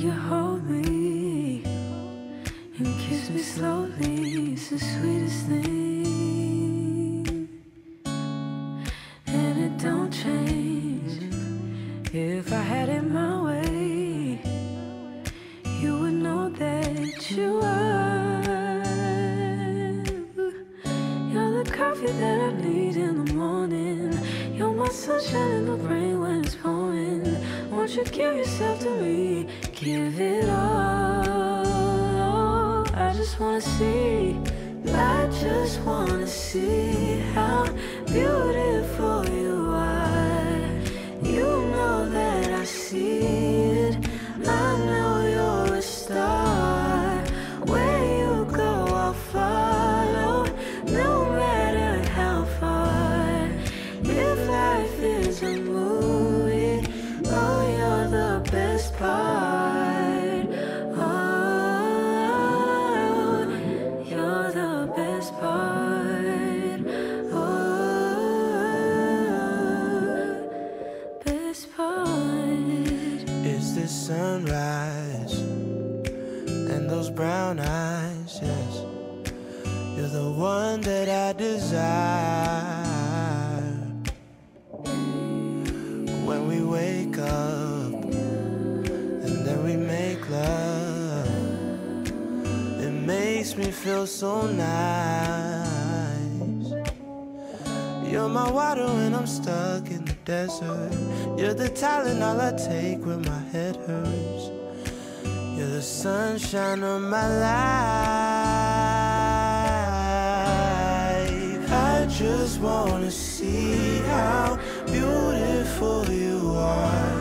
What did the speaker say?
you hold me and kiss me slowly, it's the sweetest thing, and it don't change. If I had it my way, you would know that you are. You're the coffee that I need in the morning. You're my sunshine in the rain when it's pouring. Won't you give yourself to me? Give it all. I just wanna see. I just wanna see how beautiful you You're the one that I desire. When we wake up and then we make love, it makes me feel so nice. You're my water when I'm stuck in the desert. You're the Tylenol I take when my head hurts. You're the sunshine of my life just wanna see how beautiful you are.